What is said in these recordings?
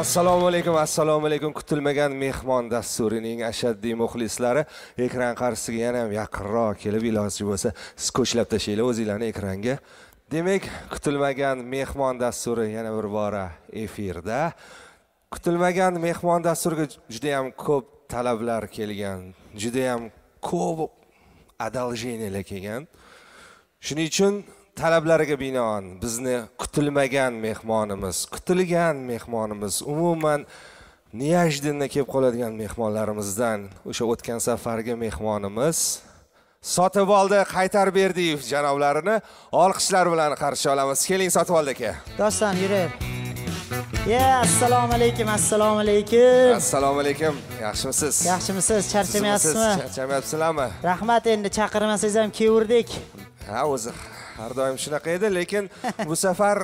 assalomu alaykum assalomu alaykum. Kutilmagan mehmon dasturining ashaddiy muxlislari ekran qarshisiga yana ham yaqinroq kelib iloji bo'lsa siz ko'chlab tashlanglar o'zinglarni ekranga. Demak kutilmagan mehmon dasturi yana bir bora efirda. Kutilmagan mehmon dasturiga judayam ko'p talablar kelgan judayam ko'p одолжениялар kelgan. Shuning uchun talablariga binoan bizni kutilmagan mehmonimiz kutilgan mehmonimiz umuman niyajdinda kelib qoladigan mehmonlarimizdan o'sha o'tgan safargi mehmonimiz sotiboldi qaytarib berdiyev janoblarini. Olqishlar bilan qarshi olamiz. Keling sotiboldi aka. Doston yurar ya assalomu alaykum assalomu alaykum. Assalomu alaykum. Yaxshimisiz? Yaxshimisiz? Charchamayapsizmi? Charchamayapsizlarmi? Rahmat endi chaqirmasangiz ham kelaverdik ha o'zi har doim shunaqa edi lekin bu safar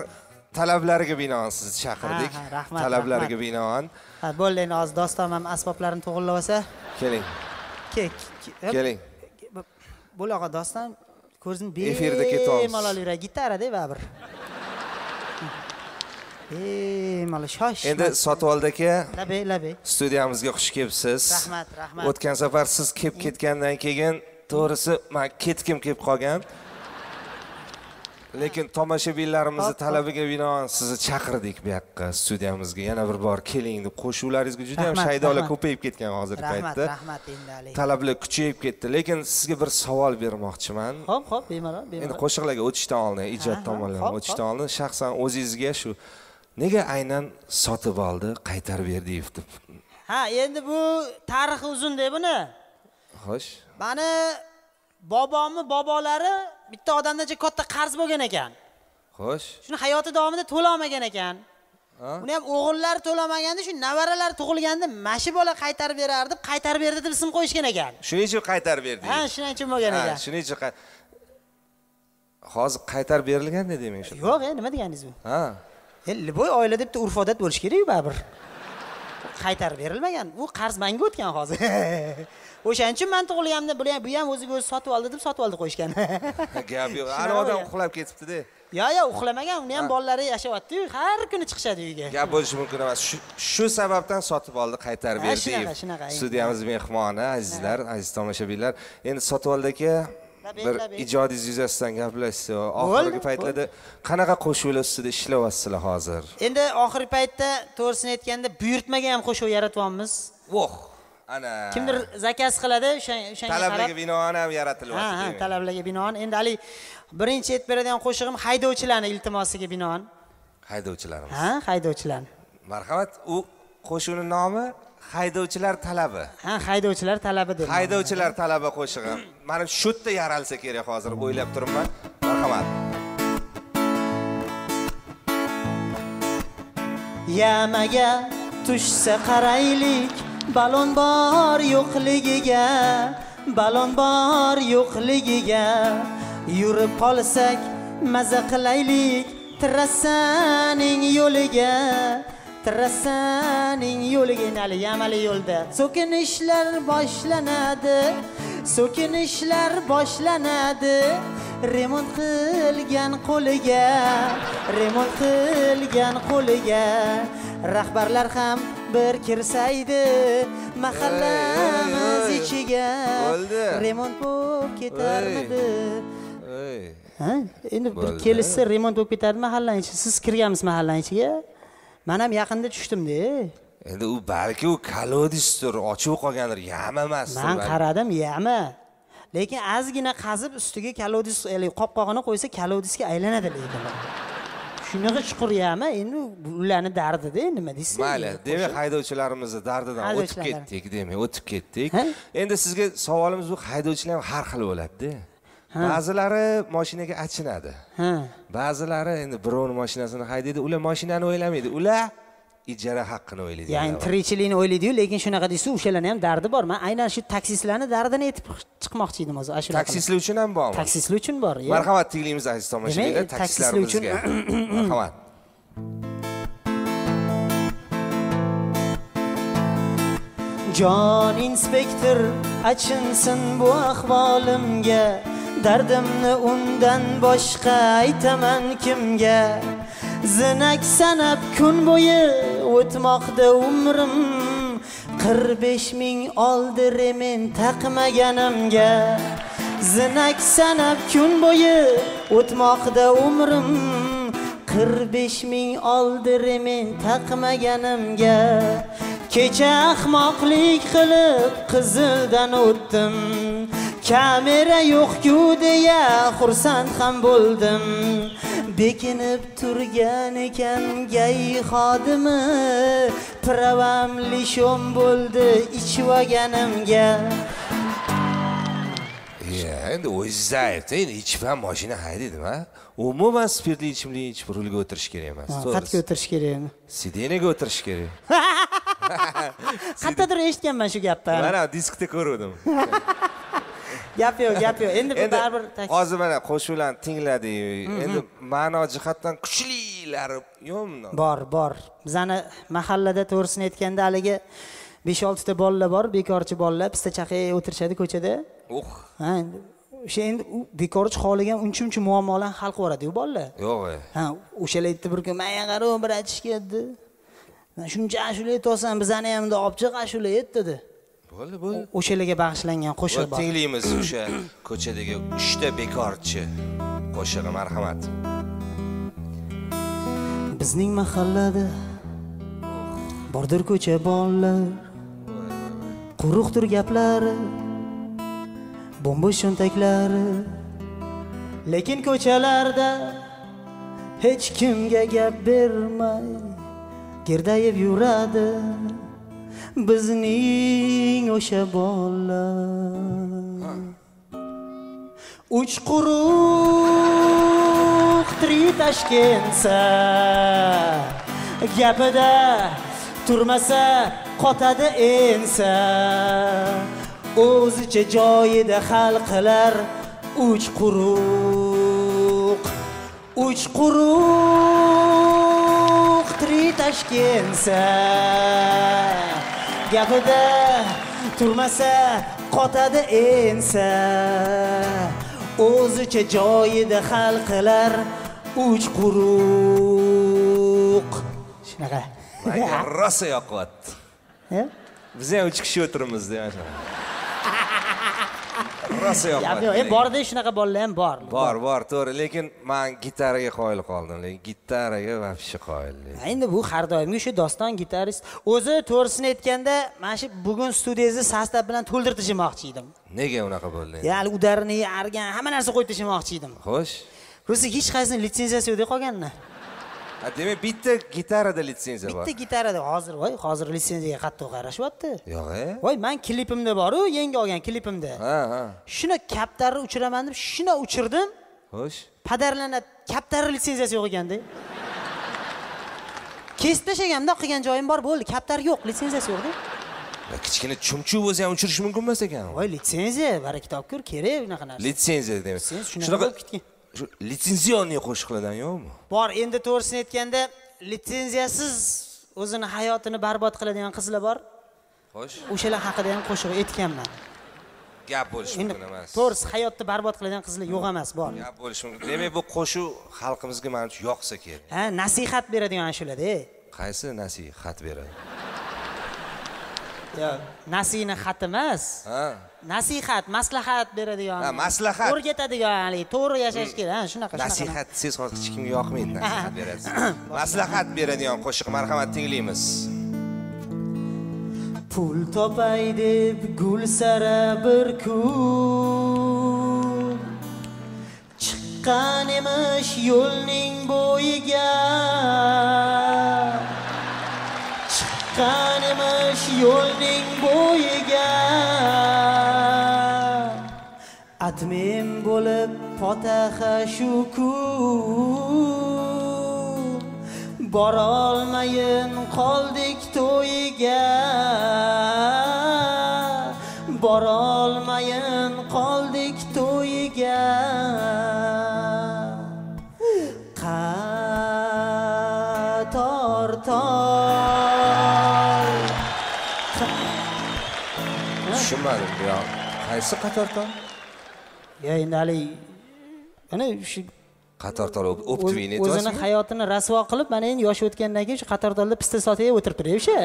talablariga binoan sizni chaqirdik. Ha, ha, rahmat, talablariga binoan. Ha bo'ldi endi hozir doston ham asboblarini to'g'irlab olsa keling. Ke- ke- keling. Bunaqa doston ko'zim Efirda ketyapmiz. bemalol yuradi gitarada baribir bemalol shosh endi sotvoldi aka labe labe studiyamizga xush kelibsiz. Rahmat, rahmat. o'tgan safar siz kelib ketgandan keyin to'g'risi man ketgim kelib qolgan lekin tomoshabinlarimizni talabiga binoan sizni chaqirdik bu yoqqa studiyamizga. Yana bir bor keling deb qo'shuvlaringizga juda ham Rahmat, shaydolar rahmat. ko'payib ketgan hozirgi rahmat paytda. rahmat endi haligi talablar kuchayib ketdi. Lekin sizga bir savol bermoqchiman. Ho'p ho'p bemalol endi bemalol qo'shiqlarga o'tishdan oldin ijod tomonlama o'tishdan oldin shaxsan o'zingizga shu nega aynan sotib oldi qaytarib berdiyev deb? Ha endi bu tarixi uzunda buni xo'sh. Mani bobomni bobolari bitta odamdan katta qarz bo'lgan ekan. Xo'sh. Shuni hayoti davomida to'lolmagan ekan. Uni ham o'g'illari to'lamaganda shu nevaralari tug'ilganda mana shu bola qaytarib berardi deb qaytarib berdi deb ism qo'yishgan ekan. Shuning uchun qaytarib berdi. Ha shuning uchun bo'lgan ekan. shuning uchun hozir qaytarib berilganda demak shu yo'q e nima deganingiz bu? Ha. E liboy oilada bitta urf odat bo'lishi kerakku baribir. Qaytarib berilmagan u qarz manga o'tgan hozir o'shaning uchun man tug'ilganimda bu ham bu ham o'ziga o'zi sotib oldi deb sotib oldi qo'yishgan. Gap yo'q. Ana odam uxlab ketibdida. Yo yo uxlamagan uni ham bolalari yashayyaptiyu har kuni chiqishadi uyga gap bo'lishi mumkin emas. Shu- sababdan sotib oldi qaytarib berdi shunaqa, shunaqa. studiyamiz mehmoni azizlar aziz tomoshabinlar. Endi sotib oldi aka bir ijodingiz yuzasidan gaplashsak oxirgi paytlarda qanaqa qo'shuqlar ustida ishlayapsizlar hozir? Endi oxirgi paytda to'g'risini aytganda buyurtmaga ham qo'shiq yaratyapmiz voh ana. Kimdir zakaz qiladi? O'sha- o'shanga talablarga binoan ham ha yaratilyapti ha talablarga binoan. Endi haligi birinchi aytib beradigan qo'shig'im haydovchilarni iltimosiga binoan. Haydovchilarimiz. Ha haydovchilarni marhamat. U qo'shiqni nomi haydovchilar talabi. Ha haydovchilar talabi deb haydovchilar talabi qo'shig'i. Mana shu yerda yaralsa kerak hozir o'ylab turibman. Marhamat. Yamaga tushsa qaraylik balon bor yo'qligiga balon bor yo'qligiga. Yurib qolsak maza qilaylik trassaning yo'liga. Trassaning yo'liga hali yamali yo'lda. So'kinishlar boshlanadi so'kinishlar boshlanadi. Remont qilgan qo'liga remont qilgan qo'liga. Rahbarlar ham bir kirsaydi mahallamiz ichiga remont bo'lib ketarmidi? Ha? Endi bir kelishsa remont bo'lib ketardi mahallani ichiga siz kirganmisiz mahallani ichiga man ham yaqinda tushdimda endi u balki u kolodisdir ochib qolgandir yam emasdir man qaradim yami lekin ozgina qazib ustiga kolodis qopqog'ini qo'ysa kolodisga aylanadi lekin shunaqa yami endi ularni dardida nima deysiz? Mayli demak haydovchilarimizni dardidan o'tib ketdik demak o'tib ketdik. Endi sizga savolimiz bu haydovchilar ham har xil bo'ladida. Ba'zilari moshinaga achinadi. Ha. Ba'zilari endi birovni mashinasini haydaydi ular mashinani o'ylamaydi. Ular ijara haqqini o'ylaydi ya'ni tirikchilikni o'ylaydiyu lekin shunaqa deysiz o'shalarni ham dardi bor. Man aynan shu taksistlarni dardini aytib chiqmoqchi edim hozir shunaqa taksistlar uchun ham bormi taksistlar uchun bor marhamat tinglaymiz aziz tomoshabinlar taksistlar uchun- marhamat. Jon inspektor achinsin bu ahvolimga. Dardimni undan boshqa aytaman kimga. Zinak sanab kun bo'yi o'tmoqda umrim. Qirq besh ming oldi remen taqmaganimga. Zinak sanab kun bo'yi o'tmoqda umrim. Qirq besh ming oldi remen taqmaganimga. Kecha ahmoqlik qilib qizildan o'tdim. Kamera yo'qku deya xursand ham bo'ldim. Bekinib turgan ekan gay xodimi? Pravam lishon bo'ldi ichvaganimga endi o'zingiz aytdi endi ichib ham mashina haydaydimi umuman spirtli ichimlik ichib rulga o'tirish kerak emas qatga o'tirish kerakmi sidenaga o'tirish kerak. Qayerdadir eshitganman shu gapni. Mana diskda ko'ruvdim gap yo'q gap yo'q. Endi baribir hozir mana qo'shiqlarni tingladik. Endi ma'no jihatdan kuchlilari yo'qmi? Bor bor. Bizani mahallada to'g'risini aytganda haligi besh oltita bolalar bor bekorchi bolalar pista chaqib o'tirishadi ko'chada. Uh ha endi o'sha endi u bekorchi xohlagan uncha muncha muammolarni hal qilib yuboradiku bolalar yo'q e. ha o'shalar aytdi bir kun manga qara bir keldi man shuncha ashula aytyapsan bizani ham bundoq olib chiq ashula ayt dedi bo'ldi bo'ldi o'shalarga bag'ishlangan qo'shiq bor. tinglaymiz o'sha ko'chadagi uchta bekorchi qo'shig'i marhamat. Bizning mahallada bordir ko'cha bolalar quruqdir gaplari bo'mbo'sh cho'ntaklari. Lekin ko'chalarda hech kimga gap bermay gerdayib yuradi bizning o'sha bolalar uch quruq tri tashkentsa gapida turmasa qotadi ensa. O'zicha joyida hal qilar uch quruq. Uch quruq tri tashkentsa gapida turmasa qotadi ensa o'zicha joyida hal qilar uch quruq. Shunaqa. Rosa yoqyapti. Ya? biz ham uch kishi o'tiribmizda mana shunaqa rosa Gap yo'q e borda shunaqa bolalar ham bor. Bor bor to'g'ri. Lekin man gitaraga qoyil qoldim. Lekin gitaraga вообще qoyil endi bu har doimgi shu doston gitarist. O'zi to'g'risini aytganda mana shu bugun studiyangizni sostav bilan to'ldirtishmoqchi edim. Nega unaqa bo'ldi endi? Ya'ni udarni argan hamma narsa qo'yib tashlamoqchi edim. Xo'sh. Просто hech qaysini litsenziyasi yo'qdek qolganini demak bitta gitarada litsenziya bor bitta gitarada hozir voy hozir litsenziyaga qattiq qarashyapti yo'q e voy man klipimda boru yangi olgan klipimda ha ha shuni kaptarni uchiraman deb shuni uchirdim xo'sh padarlanadi kaptarni litsenziyasi yo'q ekanda kesib tashlaganimda qilgan joyim bor bo'ldi kaptar yo'q litsenziyasi yo'qda Ya, kichkina chumchuq bo'lsa ham uchirish mumkin emas ekan voy litsenziya baraka topkur kerak bunaqa narsa litsenziya demak shunaqa bo'lib ketgan. Shu litsenzionni qo'shiqlardan yo'qmi? Bor endi to'g'risini aytganda litsenziyasiz o'zini hayotini barbod qiladigan qizlar bor. Xo'sh. O'shalar haqida ham qo'shiq aytganman. Gap bo'lishi mumkin emas. to'g'risi hayotni barbod qiladigan qizlar yo'q emas bor. Gap bo'lishi mumkin. Demak bu qo'shiq xalqimizga manimcha yoqsa kerak. Ha nasihat beradigan ashulada qaysi nasihat beradi xat emas ha nasihat maslahat beradigan Ha, maslahat. o'rgatadigan haligi to'g'ri yashash kerak ha shunaqa shunaqa nasihat siz hozir hech kimga yoqmaydi nasihat berasiz maslahat beradigan qo'shiq marhamat tinglaymiz pul topay deb gul sara bir kun chiqqan emish yo'lning bo'yiga chiqqan emish yo'lning bo'yiga? Admen bo'lib potaha shu kun borolmayin qoldik to'yiga. Borolmayin qaysi qatordan? Ya endi haligi ana shu qatortol o'pib o'zini hayotini rasvo qilib mana endi yoshi o'tgandan keyin shu qatortolda pista sotib o'tirib turay o'sha.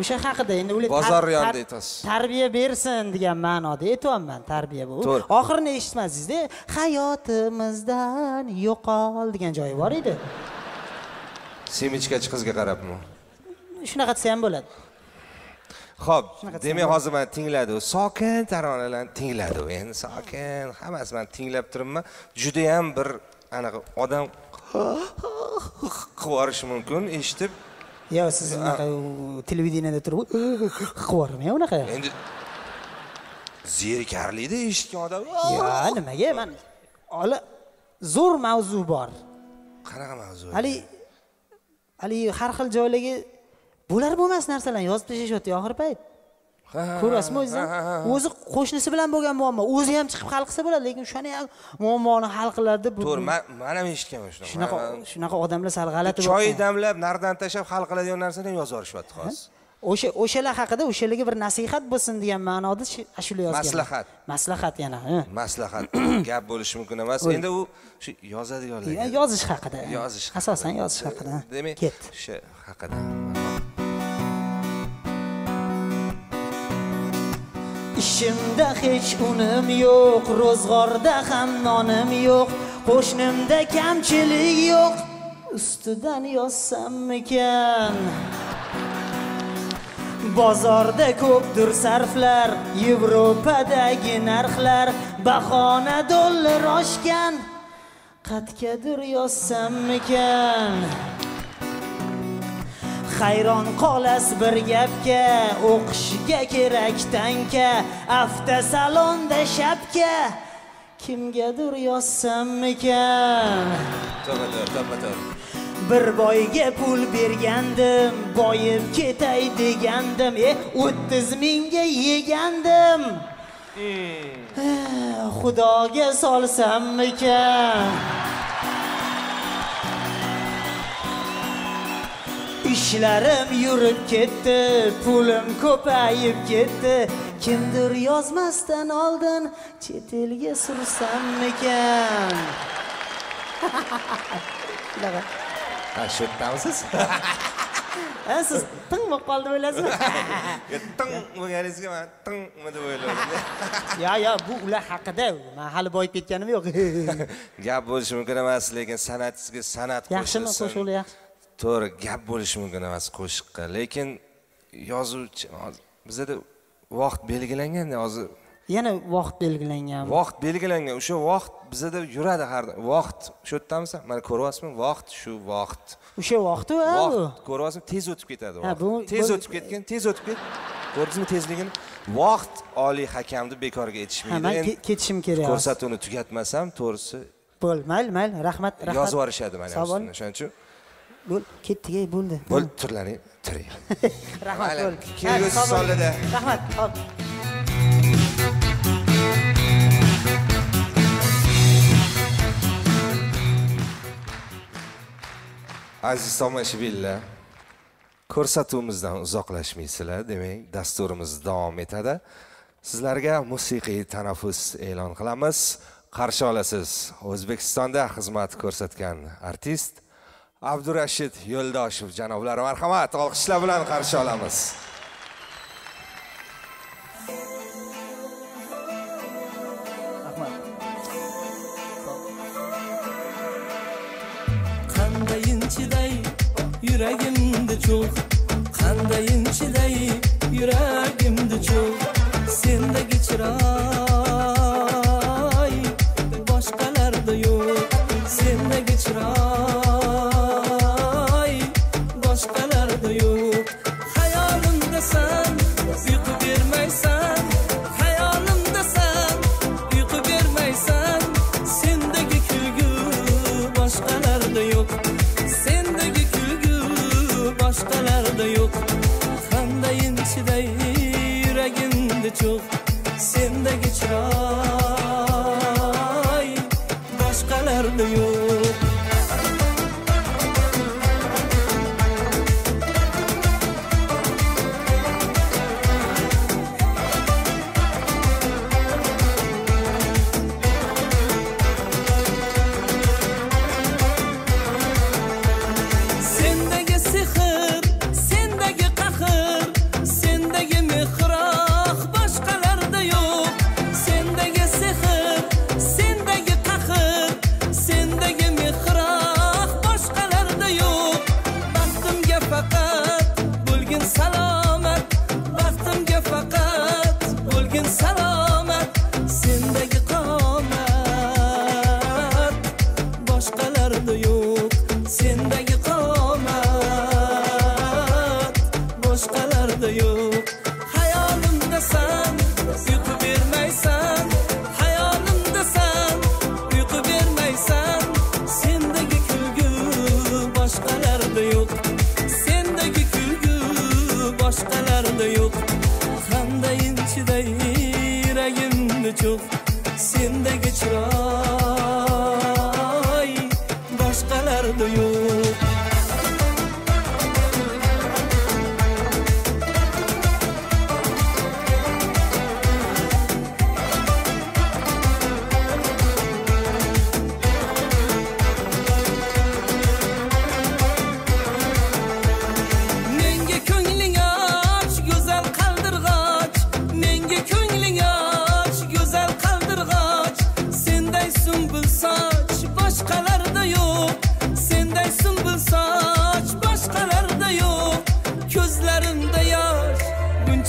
O'sha haqida endi ular Bozor yonida aytasiz. tarbiya bersin degan ma'noda aytyapman tarbiya bu. To'g'ri. oxirini eshitmadingizda hayotimizdan yo'qol degan joyi bor edi. Semichkachi qizga qarabmi? Shunaqa desa ham bo'ladi ho'p demak hozir mana tingladi. Sokin taronalarni tingladi endi sokin. Hammasi man tinglab turibman judayam bir anaqa odam qilib yuborishi mumkin eshitib. Yo siz unaqa u, televideniyada turib qilib yubormang unaqa endi zerikarlida eshitgan odam. Yo nimaga man ola zo'r mavzu bor. Qanaqa mavzu? Haligi haligi har xil joylarga bo'lar bo'lmas narsalarni yozib tashlashyapti oxirgi payt. Ko'ryapsizmi ha. o'zi qo'shnisi bilan bo'lgan muammo. O'zi ham chiqib hal qilsa bo'ladi lekin o'shani ham muammoni hal qiladi. Deb to'g'ri man ham eshitganman shunaqa shunaqa shunaqa odamlar sal g'alati choy damlab naridan tashlab hal qiladigan narsani ham yozib yuborishyapti hozir. O'sha o'shalar haqida o'shalarga bir nasihat bo'lsin degan ma'noda shu- ashula yozgan. Maslahat. maslahat yana ha. maslahat. Gap bo'lishi mumkin emas. Endi u shu yozadiganlarga yozish haqida. Yozish asosan yozish haqida. Demak o'sha haqida ishimda hech unim yo'q ro'zg'orda ham nonim yo'q qo'shnimda kamchilik yo'q ustidan yozsammikan bozorda ko'pdir sarflar yevropadagi narxlar bahona dollar oshgan qatgadir yozsammikan hayron qolas bir gapga o'qishga kerak tanka avtosalonda shapka. Kimgadir yozsammikan? To'g'ri to'g'ri to'g'ri bir boyga pul bergandim boyib ketay degandim e o'ttiz mingga yegandim. Eh, xudoga solsammikan ishlarim yurib ketdi pulim ko'payib ketdi. Kimdir yozmasdan oldin chet elga sursammikan shu yerdamisiz Ha, siz ting bo'lib qoldi o'ylasizmi? Ting bo'lganingizga man tingmi deb o'yladim yo yo bu ular haqida man hali boyib ketganim yo'q. Gap bo'lishi mumkin emas lekin san'atingizga san'at yaxshimi? qo'shilsin. qo'shiqlar yaxshi to'g'ri gap bo'lishi mumkin emas qo'shiqqa. Lekin yozuvchi bizada vaqt belgilanganda hozir yana vaqt belgilangan. Vaqt belgilangan o'sha vaqt bizada yuradi har doim. Vaqt shu yerdamisan mana ko'ryapsizmi? Vaqt shu vaqt. O'sha vaqtu a vaqt ko'ryapsizmi? Tez o'tib ketadi Ha, bu- tez o'tib ketgan tez o'tib ket. Ko'rdingizmi tezligini? Vaqt oliy hakamni bekorga ha aytishmaydi man ketishim kerak. ko'rsatuvni tugatmasam to'g'risi bo'l mayli. Mayli rahmat rahmat. Yozib yuborishadi mana o'shaning uchun bo'l ketdik ey bo'ldi. Bo'l turlaring tiring rahmat Mayli, bo'l. kelgusi sonida. rahmat hop aziz tomoshabinlar ko'rsatuvimizdan uzoqlashmaysizlar demak dasturimiz davom etadi. Sizlarga musiqiy tanaffus e'lon qilamiz. Qarshi olasiz o'zbekistonda xizmat ko'rsatgan artist abdurashid yo'ldoshev janoblar marhamat. Olqishlar bilan qarshi olamiz. Rahmat qandayin yuragimda cho'g' qandayin chiday yuragimda cho'q sendagi chiroq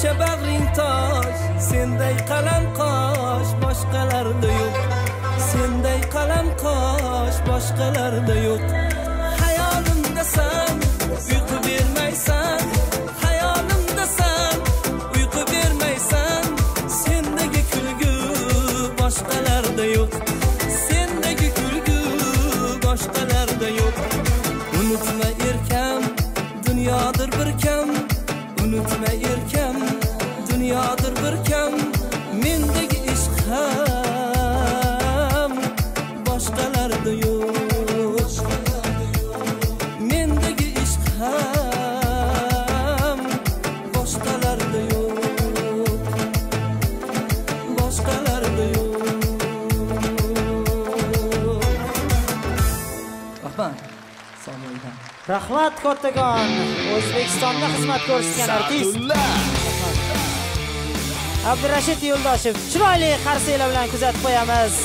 o'sha bag'ring tosh senday qalam qosh boshqalarda yo'q senday qalam qosh boshqalarda yo'q Kattakon O'zbekistonda xizmat ko'rsatgan artist Abdurashid Yo'ldoshev chiroyli qarsaklar bilan kuzatib qo'yamiz.